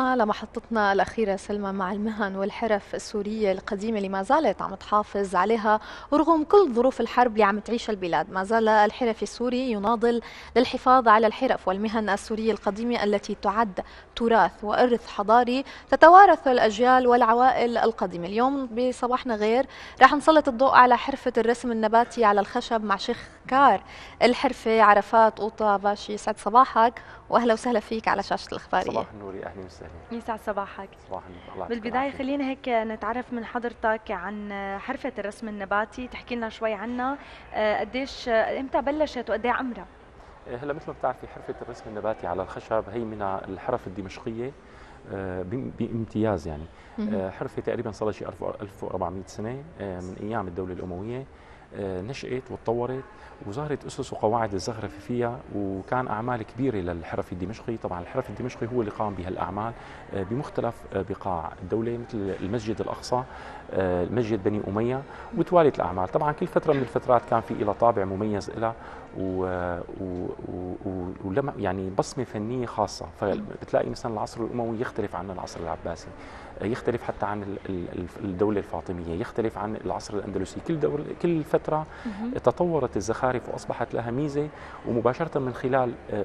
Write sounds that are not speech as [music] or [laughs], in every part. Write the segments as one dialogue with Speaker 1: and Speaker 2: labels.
Speaker 1: لمحطتنا الأخيرة سلمى مع المهن والحرف السورية القديمة اللي ما زالت عم تحافظ عليها ورغم كل ظروف الحرب اللي عم تعيشها البلاد. ما زال الحرف السوري يناضل للحفاظ على الحرف والمهن السورية القديمة التي تعد تراث وإرث حضاري تتوارث الأجيال والعوائل القديمة. اليوم بصباحنا غير راح نسلط الضوء على حرفة الرسم النباتي على الخشب مع شيخ كار الحرفة عرفات قوطة باشي يسعد صباحك وأهلا وسهلا فيك على شاشة الإخبارية.
Speaker 2: صباح النور أهلا وسهلا.
Speaker 3: يسعد صباحك.
Speaker 2: صباح النور.
Speaker 3: بالبداية خلينا هيك نتعرف من حضرتك عن حرفة الرسم النباتي. تحكي لنا شوي عنها. آه، قديش إمتى بلشت وقد إيه عمرها؟
Speaker 2: آه، هلا مثل ما بتعرفي حرفة الرسم النباتي على الخشب هي من الحرف الدمشقية آه، بامتياز يعني. حرفة تقريبا صار لها شيء 1400 سنة من أيام الدولة الأموية. نشأت وتطورت وظهرت أسس وقواعد الزخرفة فيها وكان أعمال كبيرة للحرف الدمشقي. طبعا الحرف الدمشقي هو اللي قام بهالاعمال آه، بمختلف آه، بقاع الدولة مثل المسجد الأقصى آه، المسجد بني أمية وتوالت الأعمال. طبعا كل فترة من الفترات كان في لها طابع مميز لها ولما يعني بصمة فنية خاصة. فبتلاقي مثلا العصر الأموي يختلف عن العصر العباسي. يختلف حتى عن الدولة الفاطمية يختلف عن العصر الأندلسي. كل دول كل فترة تطورت الزخارف وأصبحت لها ميزة ومباشرة من خلال آه،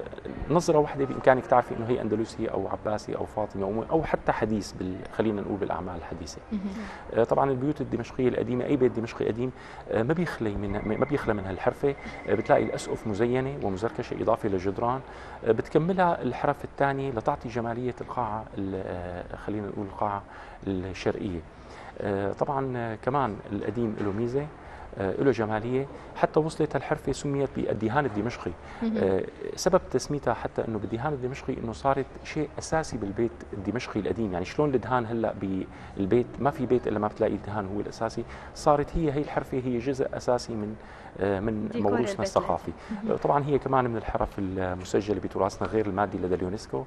Speaker 2: نظرة واحدة بإمكانك تعرفي إنه هي اندلسي أو عباسي أو فاطمي أو حتى حديث خلينا نقول بالأعمال الحديثة. آه، طبعا البيوت الدمشقية القديمة أي بيت دمشقي قديم آه، ما بيخلي من ما بيخلى من هالحرفة. بتلاقي الأسقف مزينة ومزركشة إضافة للجدران بتكملها الحرف الثانية لتعطي جمالية القاعة خلينا نقول القاعة الشرقية. طبعا كمان القديم له ميزة. آه، له جمالية. حتى وصلت الحرفة سميت بالدهان الدمشقي. آه، سبب تسميتها حتى إنه بالدهان الدمشقي إنه صارت شيء أساسي بالبيت الدمشقي القديم. يعني شلون الدهان هلأ بالبيت؟ ما في بيت إلا ما بتلاقي الدهان هو الأساسي. صارت هي هي الحرفة هي جزء أساسي من آه، من موروثنا الثقافي. طبعا هي كمان من الحرف المسجلة بتراثنا غير المادي لدى اليونسكو.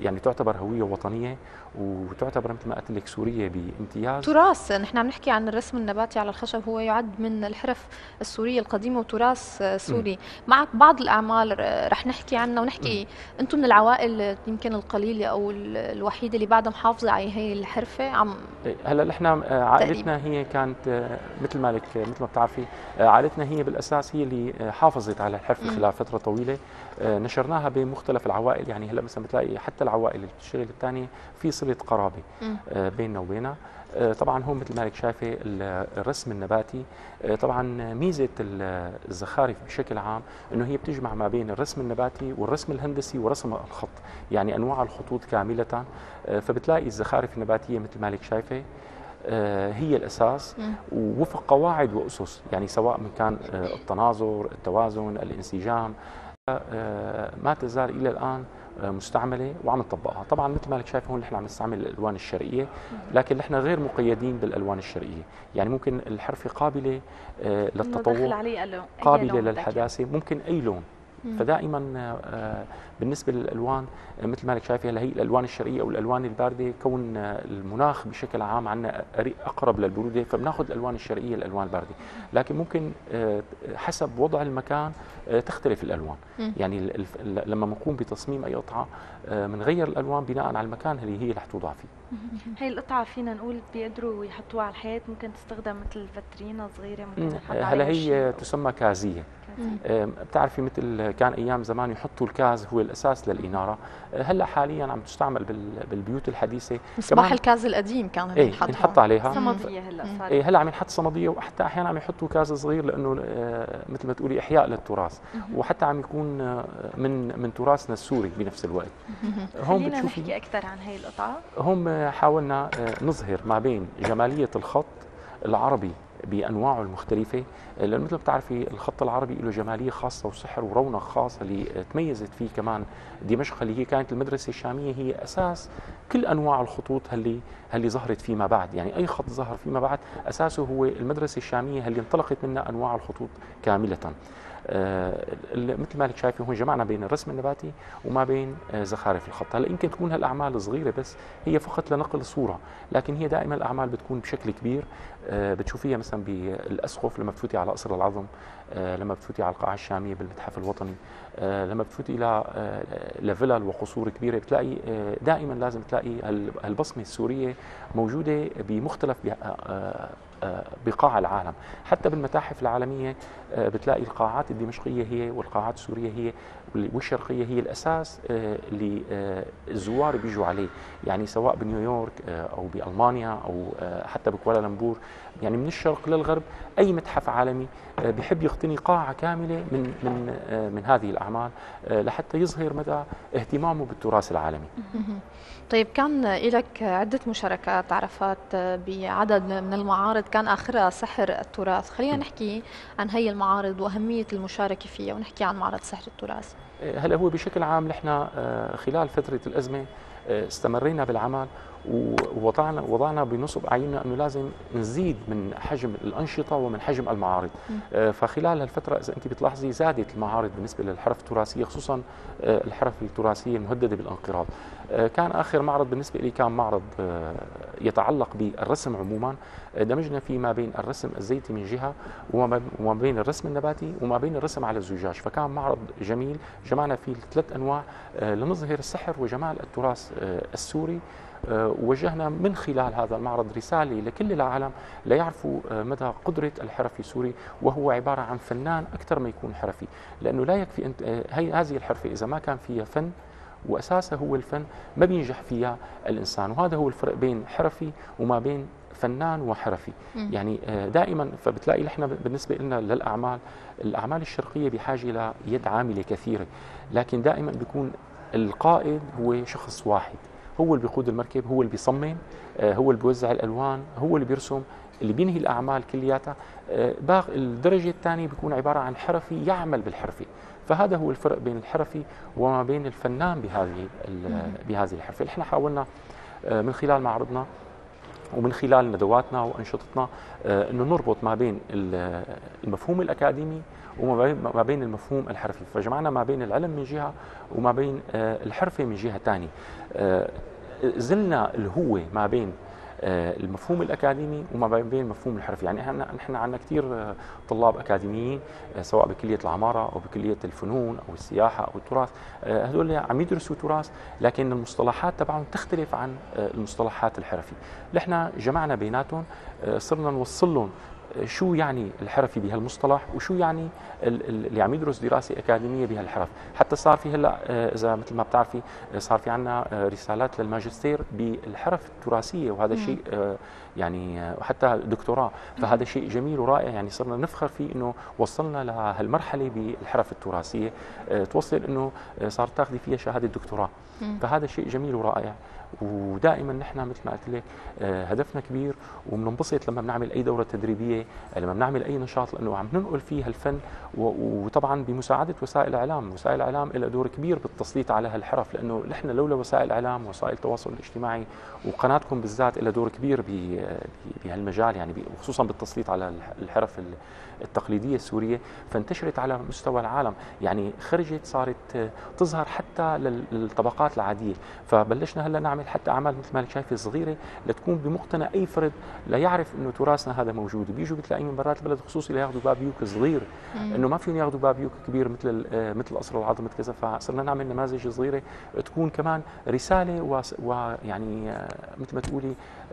Speaker 2: يعني تعتبر هوية وطنية وتعتبر مثل ما قلت لك سورية بامتياز.
Speaker 1: تراث. نحن عم نحكي عن الرسم النباتي على الخشب هو يعد من الحرف السورية القديمة وتراث سوري. م. معك بعض الأعمال رح نحكي عنها ونحكي أنتم من العوائل يمكن القليلة أو الوحيدة اللي بعدها محافظة على هي الحرفة عم
Speaker 2: إيه، هلأ نحن آه، عائلتنا هي كانت آه، مثل ما لك مثل ما بتعرفي آه، عائلتنا هي بالأساس هي اللي حافظت على الحرفه خلال فترة طويلة. نشرناها بمختلف العوائل يعني هلأ مثلا بتلاقي حتى العوائل اللي بتشتغل الثانية في صلة قرابة بيننا وبينها. آه، طبعا هو مثل ما لك شايفة الرسم النباتي آه، طبعا ميزة الزخارف بشكل عام إنه هي بتجمع ما بين الرسم النباتي والرسم الهندسي ورسم الخط يعني أنواع الخطوط كاملة آه، فبتلاقي الزخارف النباتية مثل ما لك شايفة هي الأساس ووفق قواعد وأسس يعني سواء من كان التناظر التوازن الانسجام ما تزال إلى الآن مستعملة وعم نطبقها. طبعا مثل ما لك شايف هون نحن عم نستعمل الألوان الشرقية لكن نحن غير مقيدين بالألوان الشرقية. يعني ممكن الحرفه قابلة آه، للتطور قابلة للحداثة ممكن أي لون. فدائما آه، بالنسبة للألوان آه، مثل ما لك شايفه هلا هي الألوان الشرقية أو الألوان الباردة كون المناخ بشكل عام عندنا أقرب للبرودة فبناخذ الألوان الشرقية الألوان الباردة. لكن ممكن حسب وضع المكان تختلف الألوان. يعني لما بنقوم بتصميم أي قطعة بنغير الألوان بناء على المكان اللي هي رح توضع فيه.
Speaker 3: هي القطعة فينا نقول بيقدروا يحطوها على الحيط ممكن تستخدم مثل فترينه صغيره ممكن
Speaker 2: هلا هي تسمى كازية. بتعرفي مثل كان أيام زمان يحطوا الكاز هو الأساس للإنارة. هلا حاليا عم تستعمل بالبيوت الحديثة.
Speaker 1: مصباح الكاز القديم كان
Speaker 2: إيه ينحط عليها.
Speaker 3: صمدية هلا
Speaker 2: صار إيه هلا عم ينحط صمدية وحتى أحيانا عم يحطوا كاز صغير لأنه مثل ما تقولي إحياء للتراث. وحتى عم يكون من من تراثنا السوري بنفس الوقت.
Speaker 3: هون بتشوفي نحكي أكثر عن هي القطعة.
Speaker 2: هون حاولنا نظهر ما بين جمالية الخط العربي بأنواعه المختلفة. لأنه مثل ما بتعرفي الخط العربي له جمالية خاصة وسحر ورونق خاص اللي تميزت فيه كمان دمشق اللي هي كانت المدرسة الشامية هي أساس كل أنواع الخطوط اللي اللي ظهرت فيما بعد. يعني أي خط ظهر فيما بعد أساسه هو المدرسة الشامية اللي انطلقت منها أنواع الخطوط كاملة. مثل ما شايفه هون جمعنا بين الرسم النباتي وما بين زخارف الخط. هلا يمكن تكون هالأعمال صغيرة بس هي فقط لنقل الصورة لكن هي دائما الأعمال بتكون بشكل كبير. بتشوفيها مثلا بالأسقف لما بتفوتي على قصر العظم لما بتفوتي على القاعة الشامية بالمتحف الوطني لما بتفوتي إلى لفلل وقصور كبيرة بتلاقي دائما لازم تلاقي البصمه السورية موجودة بمختلف بقاع العالم. حتى بالمتاحف العالمية آه، بتلاقي القاعات الدمشقية هي والقاعات السورية هي والشرقية هي الأساس آه، اللي آه، الزوار بيجوا عليه. يعني سواء بنيويورك أو بألمانيا أو حتى بكوالالمبور. يعني من الشرق للغرب أي متحف عالمي بحب يقتني قاعة كاملة من من من هذه الأعمال لحتى يظهر مدى اهتمامه بالتراث العالمي. [laughs]
Speaker 1: طيب كان لك عدة مشاركات عرفات بعدد من المعارض كان آخرها سحر التراث. خلينا نحكي عن هي المعارض وأهمية المشاركة فيها ونحكي عن معرض سحر التراث.
Speaker 2: هلا هو بشكل عام نحن آه، خلال فترة الأزمة آه، استمرينا بالعمل ووضعنا وضعنا بنصب اعيننا إنه لازم نزيد من حجم الأنشطة ومن حجم المعارض. آه، فخلال هالفترة إذا أنت بتلاحظي زادت المعارض بالنسبة للحرف التراثية خصوصا الحرف التراثية المهددة بالانقراض. كان آخر معرض بالنسبة لي كان معرض يتعلق بالرسم عموما. دمجنا فيه ما بين الرسم الزيتي من جهة وما بين الرسم النباتي وما بين الرسم على الزجاج. فكان معرض جميل جمعنا فيه ثلاث أنواع لنظهر السحر وجمال التراث السوري. آه، وجهنا من خلال هذا المعرض رسالة لكل العالم ليعرفوا آه، مدى قدرة الحرفي السوري وهو عبارة عن فنان أكثر ما يكون حرفي. لأنه لا يكفي أنت آه، هي هذه الحرفة إذا ما كان فيها فن وأساسها هو الفن ما بينجح فيها الإنسان. وهذا هو الفرق بين حرفي وما بين فنان وحرفي. م. يعني دائما فبتلاقي نحن بالنسبة لنا للأعمال الأعمال الشرقية بحاجة ليد عاملة كثيرة. لكن دائما بيكون القائد هو شخص واحد. هو اللي بيقود المركب هو اللي بيصمم آه، هو اللي بيوزع الألوان هو اللي بيرسم. اللي بينهي الأعمال كلياتها آه، باقي الدرجة الثانية بيكون عبارة عن حرفي يعمل بالحرفه فهذا هو الفرق بين الحرفي وما بين الفنان بهذه بهذه الحرفه إحنا حاولنا آه، من خلال معرضنا ومن خلال ندواتنا آه إنه نربط ما بين المفهوم الأكاديمي وما بين المفهوم الحرفي. فجمعنا ما بين العلم من جهة وما بين الحرفة من جهة ثانية زلنا الهوة ما بين آه، المفهوم الأكاديمي وما بين المفهوم الحرفي. يعني إحنا نحن عندنا كثير آه، طلاب أكاديميين آه، سواء بكلية العمارة أو بكلية الفنون أو السياحة أو التراث. هذول عم يدرسوا تراث لكن المصطلحات تبعهم تختلف عن المصطلحات الحرفي. نحن جمعنا بيناتهم صرنا نوصل لهم شو يعني الحرفي بهالمصطلح وشو يعني اللي عم يدرس دراسة أكاديمية بهالحرف؟ حتى صار في هلأ آه، إذا مثل ما بتعرفي آه، صار في عندنا آه، رسالات للماجستير بالحرف التراثية وهذا شيء يعني وحتى دكتوراه فهذا شيء جميل ورائع يعني صرنا نفخر فيه إنه وصلنا لهالمرحلة بالحرف التراثية. توصل إنه صار تاخذي فيها شهادة دكتوراه. فهذا شيء جميل ورائع. ودائما نحن مثل ما قلت لك آه، هدفنا كبير وبننبسط لما بنعمل أي دورة تدريبية لما بنعمل أي نشاط لأنه عم ننقل فيه الفن وطبعا بمساعدة وسائل الاعلام، وسائل الاعلام لها دور كبير بالتسليط على هالحرف لأنه نحن لولا وسائل الاعلام ووسائل التواصل الاجتماعي وقناتكم بالذات لها دور كبير بهالمجال يعني وخصوصا بالتسليط على الحرف التقليدية السورية فانتشرت على مستوى العالم. يعني خرجت صارت تظهر حتى للطبقات العادية. فبلشنا هلأ نعمل حتى أعمال مثل ما شايفه صغيرة لتكون بمقتنى أي فرد ليعرف إنه تراثنا هذا موجود. بيجوا بتلاقيه من برات البلد خصوصي لياخذوا بابيوك صغير. إنه ما فيهم ياخذوا بابيوك كبير مثل مثل قصر العظم مثل كذا. فصرنا نعمل نماذج صغيرة تكون كمان رسالة ويعني مثل ما تقولي آه،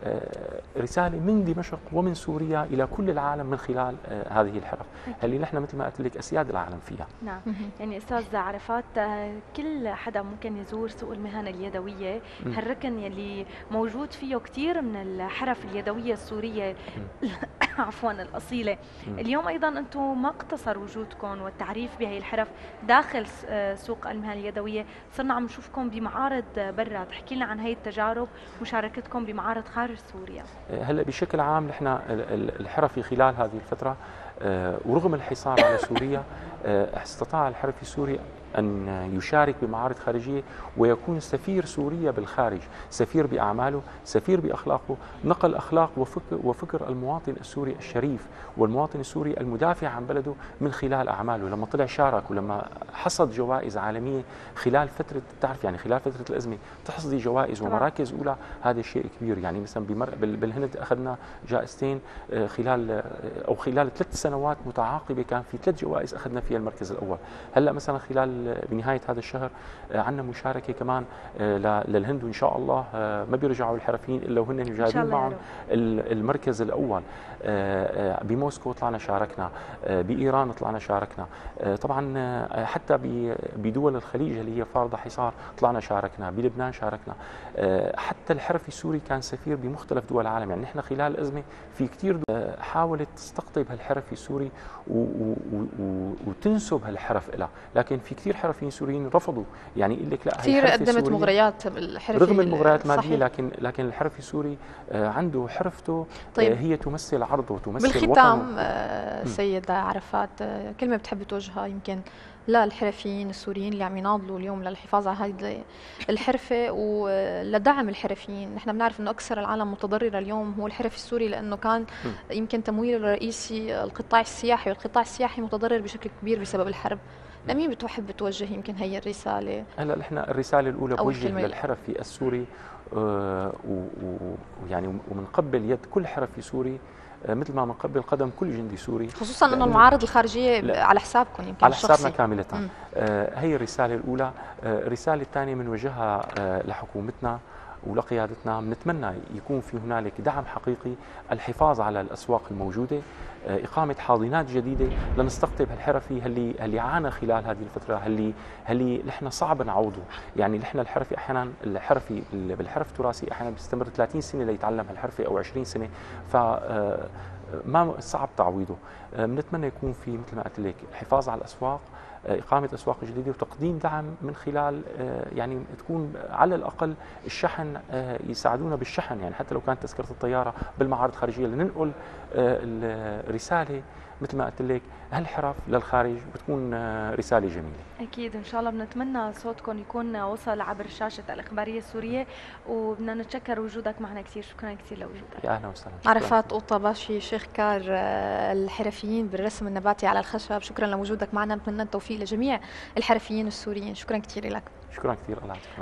Speaker 2: رسالة من دمشق ومن سوريا إلى كل العالم من خلال آه، هذه الحرف. اللي نحن مثل ما قلت لك أسياد العالم فيها؟
Speaker 3: نعم. يعني أستاذ عرفات آه، كل حدا ممكن يزور سوق المهن اليدوية. هالركن يلي موجود فيه كثير من الحرف اليدوية السورية [laughs] [laughs] عفوا الأصيلة. اليوم أيضا أنتم ما اقتصر وجودكم والتعريف بهي الحرف داخل سوق المهن اليدوية. صرنا عم نشوفكم بمعارض برا. تحكي لنا عن هي التجارب مشاركتكم بمعارض خارج سوريا.
Speaker 2: هلأ بشكل عام نحن الحرفي خلال هذه الفترة آه، ورغم الحصار على سوريا آه، استطاع الحرفي السوري أن يشارك بمعارض خارجية ويكون سفير سوريا بالخارج، سفير بأعماله، سفير بأخلاقه، نقل أخلاق وفكر وفكر المواطن السوري الشريف والمواطن السوري المدافع عن بلده من خلال أعماله، لما طلع شارك ولما حصد جوائز عالمية خلال فترة بتعرف يعني خلال فترة الأزمة تحصدي جوائز ومراكز أولى هذا شيء كبير. يعني مثلا بالهند أخذنا جائزتين آه، خلال آه، أو خلال ثلاث سنوات متعاقبة كان في ثلاث جوائز أخذنا فيها المركز الأول. هلأ مثلا خلال بنهاية هذا الشهر آه، عندنا مشاركة كمان للهند وإن شاء الله ما بيرجعوا الحرفيين إلا وهن يجاهدون معهم. المركز الأول بموسكو طلعنا شاركنا بإيران طلعنا شاركنا طبعا حتى بدول الخليج اللي هي فارضة حصار طلعنا شاركنا بلبنان شاركنا حتى الحرفي السوري كان سفير بمختلف دول العالم. يعني نحن خلال الازمه في كثير حاولت تستقطب هالحرفي السوري وتنسب هالحرف لها لكن في كثير حرفيين سوريين رفضوا يعني يقول لك لا
Speaker 1: كثير قدمت مغريات بالحرفي
Speaker 2: رغم المغريات الماديه لكن لكن الحرفي السوري آه، عنده حرفته آه، طيب. هي تمثل عرضه تمثل
Speaker 1: بالختام وطنه. آه، سيد عرفات كلمة بتحب توجهها يمكن للحرفيين السوريين اللي عم يناضلوا اليوم للحفاظ على هذه الحرفة ولدعم الحرفيين، نحن بنعرف إنه أكثر العالم متضررة اليوم هو الحرفي السوري لأنه كان يمكن تمويل الرئيسي القطاع السياحي والقطاع السياحي متضرر بشكل كبير بسبب الحرب. لمين بتحب توجه يمكن هي الرسالة؟
Speaker 2: هلأ نحن الرسالة الأولى بوجه للحرفي السوري آه، ويعني ومن قبل يد كل حرفي سوري مثل ما بنقبل قدم كل جندي سوري.
Speaker 1: خصوصا إنه المعارض الخارجية على حسابكم يمكن
Speaker 2: على حسابنا كاملة. آه هي الرسالة الأولى. آه الرسالة الثانية بنوجهها آه لحكومتنا. ولقيادتنا بنتمنى يكون في هنالك دعم حقيقي الحفاظ على الأسواق الموجودة آه، إقامة حاضنات جديدة لنستقطب هالحرفي اللي اللي عانى خلال هذه الفترة اللي اللي نحن صعب نعوضه يعني نحن الحرفي أحيانا الحرفي بالحرف التراثي أحيانا بيستمر 30 سنة ليتعلم هالحرفه أو 20 سنة ف آه، ما صعب تعويضه آه، بنتمنى يكون في مثل ما قلت لك الحفاظ على الأسواق إقامة أسواق جديدة وتقديم دعم من خلال آه، يعني تكون على الأقل الشحن آه، يساعدونا بالشحن. يعني حتى لو كانت تذكرة الطيارة بالمعارض الخارجية لننقل آه، الرسالة مثل ما قلت لك هالحرف للخارج بتكون رسالة جميلة.
Speaker 3: أكيد. إن شاء الله بنتمنى صوتكم يكون وصل عبر شاشه الإخبارية السورية وبدنا نتشكر وجودك معنا كثير. شكرا كثير لوجودك.
Speaker 2: يا أهلا وسهلا.
Speaker 1: عرفات قوطه باشي شيخ كار الحرفيين بالرسم النباتي على الخشب. شكرا لوجودك معنا. بتمنى التوفيق. لجميع الحرفيين السوريين. شكرا كثير لك.
Speaker 2: شكرا كثير الله يعطيك